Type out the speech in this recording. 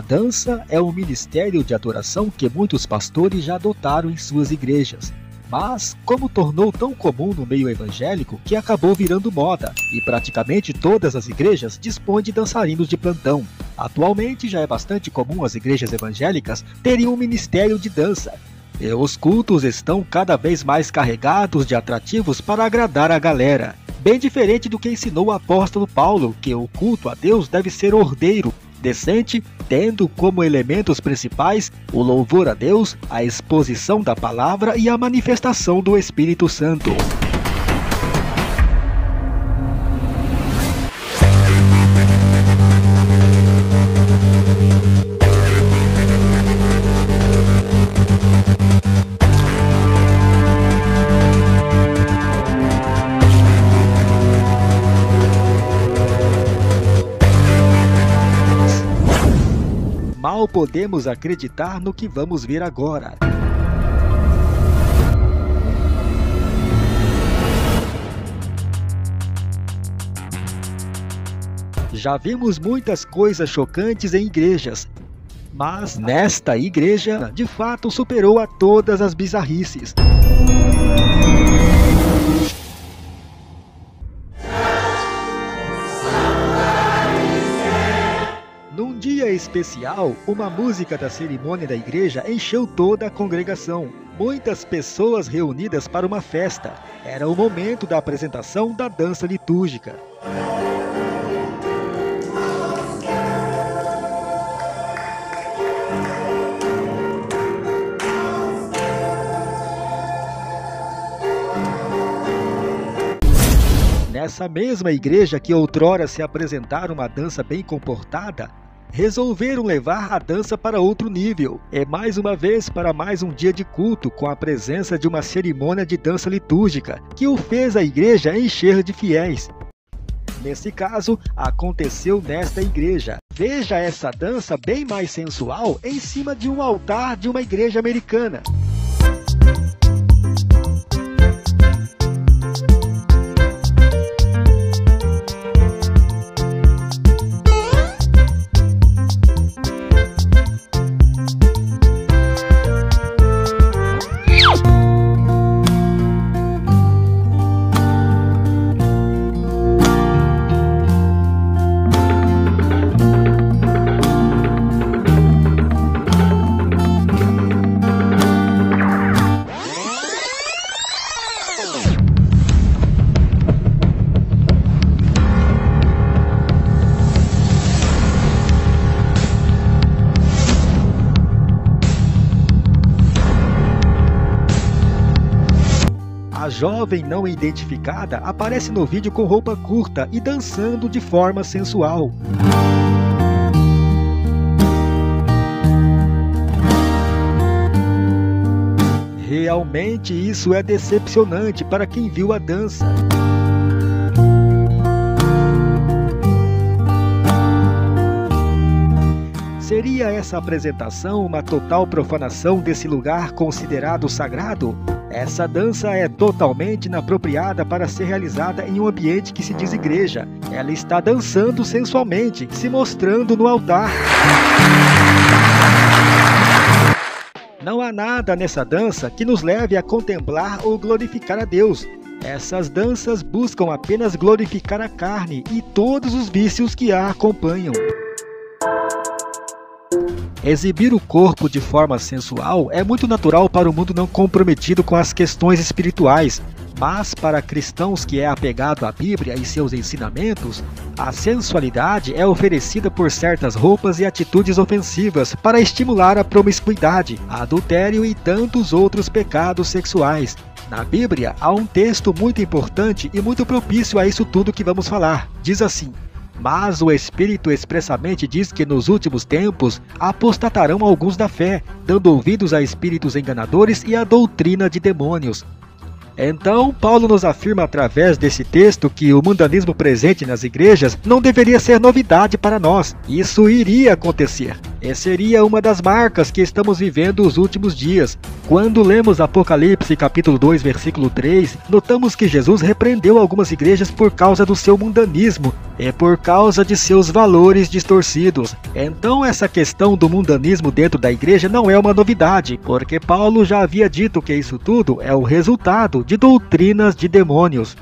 dança é um ministério de adoração que muitos pastores já adotaram em suas igrejas. Mas, como tornou tão comum no meio evangélico que acabou virando moda, e praticamente todas as igrejas dispõem de dançarinos de plantão. Atualmente já é bastante comum as igrejas evangélicas terem um ministério de dança, e os cultos estão cada vez mais carregados de atrativos para agradar a galera. Bem diferente do que ensinou o apóstolo Paulo, que o culto a Deus deve ser ordeiro, decente, tendo como elementos principais o louvor a Deus, a exposição da palavra e a manifestação do Espírito Santo. Mal podemos acreditar no que vamos ver agora. Já vimos muitas coisas chocantes em igrejas, mas nesta igreja, de fato, superou a todas as bizarrices. Especial, uma música da cerimônia da igreja encheu toda a congregação. Muitas pessoas reunidas para uma festa. Era o momento da apresentação da dança litúrgica. Nessa mesma igreja que outrora se apresentara uma dança bem comportada, resolveram levar a dança para outro nível. É mais uma vez para mais um dia de culto com a presença de uma cerimônia de dança litúrgica, que o fez a igreja encher de fiéis. Nesse caso, aconteceu nesta igreja. Veja essa dança bem mais sensual em cima de um altar de uma igreja americana. Jovem não identificada aparece no vídeo com roupa curta e dançando de forma sensual. Realmente isso é decepcionante para quem viu a dança. Seria essa apresentação uma total profanação desse lugar considerado sagrado? Essa dança é totalmente inapropriada para ser realizada em um ambiente que se diz igreja. Ela está dançando sensualmente, se mostrando no altar. Não há nada nessa dança que nos leve a contemplar ou glorificar a Deus. Essas danças buscam apenas glorificar a carne e todos os vícios que a acompanham. Exibir o corpo de forma sensual é muito natural para o mundo não comprometido com as questões espirituais, mas para cristãos que é apegado à Bíblia e seus ensinamentos, a sensualidade é oferecida por certas roupas e atitudes ofensivas para estimular a promiscuidade, adultério e tantos outros pecados sexuais. Na Bíblia há um texto muito importante e muito propício a isso tudo que vamos falar. Diz assim: mas o Espírito expressamente diz que nos últimos tempos apostatarão alguns da fé, dando ouvidos a espíritos enganadores e a doutrina de demônios. Então, Paulo nos afirma através desse texto que o mundanismo presente nas igrejas não deveria ser novidade para nós. Isso iria acontecer. E seria uma das marcas que estamos vivendo os últimos dias. Quando lemos Apocalipse capítulo 2, versículo 3, notamos que Jesus repreendeu algumas igrejas por causa do seu mundanismo e por causa de seus valores distorcidos. Então essa questão do mundanismo dentro da igreja não é uma novidade, porque Paulo já havia dito que isso tudo é o resultado de doutrinas de demônios.